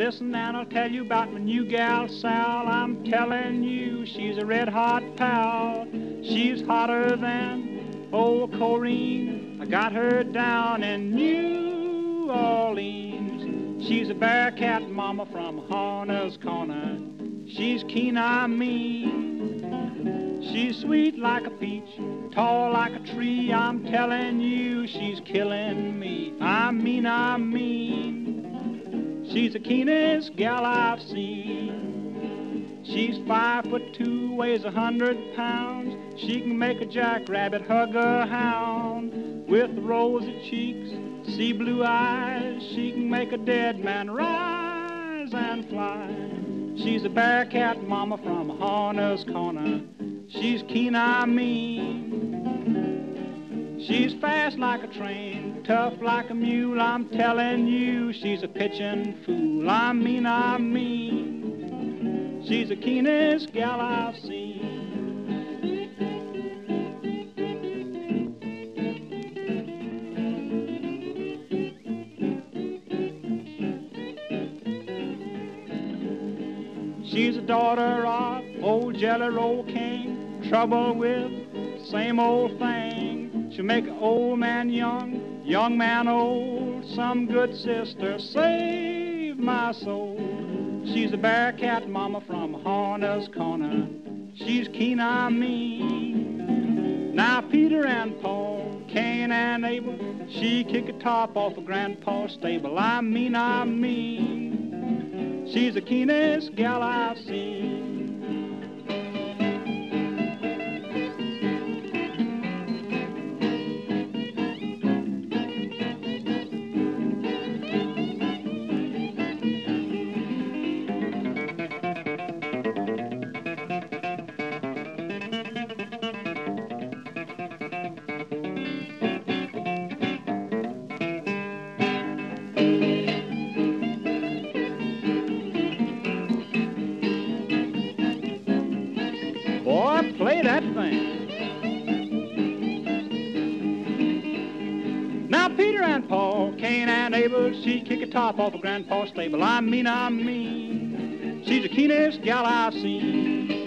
Listen and I'll tell you about my new gal Sal. I'm telling you, she's a red hot pal. She's hotter than old Corrine. I got her down in New Orleans. She's a bearcat mama from Horner's Corner. She's keen on me. She's sweet like a peach, tall like a tree. I'm telling you, she's killing me. I mean, I mean. She's the keenest gal I've seen. She's five foot two, weighs a hundred pounds. She can make a jackrabbit hug a hound. With rosy cheeks, sea blue eyes, she can make a dead man rise and fly. She's a bearcat mama from Horner's Corner. She's keen on me. She's fast like a train, tough like a mule. I'm telling you, she's a pitching fool. I mean, I mean, she's the keenest gal I've seen. She's a daughter of old Jelly Roll King. Trouble with same old thing. She'll make old man young, young man old. Some good sister save my soul. She's a bearcat mama from Horner's Corner. She's keen on me. Now Peter and Paul, Cain and Abel, she kick a top off of Grandpa's stable. I mean, I mean, she's the keenest gal I've seen. Peter and Paul, Cain and Abel, she kick a top off of Grandpa's stable. I mean, I mean, she's the keenest gal I've seen.